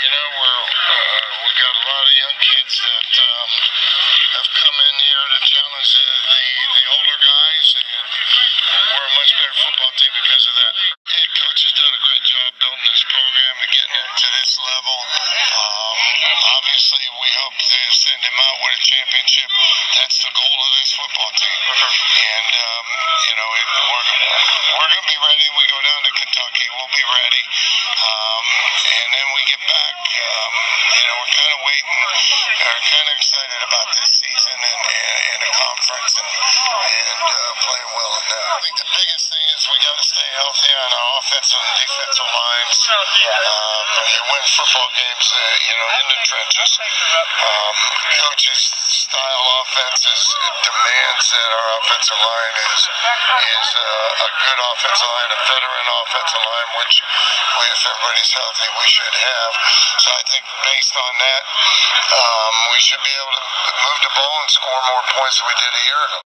You know, we're, uh, we got a lot of young kids that um, have come in here to challenge the, the, the older guys, and we're a much better football team because of that. Head coach has done a great job building this program and getting it to this level. Um, obviously, we hope to send him out with a championship. That's the goal of this football team. And, um, you know, it, we're, we're going to be ready. We go down to Kentucky. We'll be ready. Um, and then we get back. Um, you know, we're kind of waiting. We're kind of excited about this season and, and, and the conference and, and uh, playing well in that. I think the biggest thing is we got to stay healthy offensive defensive lines. Um, you win football games, uh, you know, in the trenches. Um, coaches' style offenses demands that our offensive line is is uh, a good offensive line, a veteran offensive line, which, if everybody's healthy, we should have. So I think based on that, um, we should be able to move the ball and score more points than we did a year ago.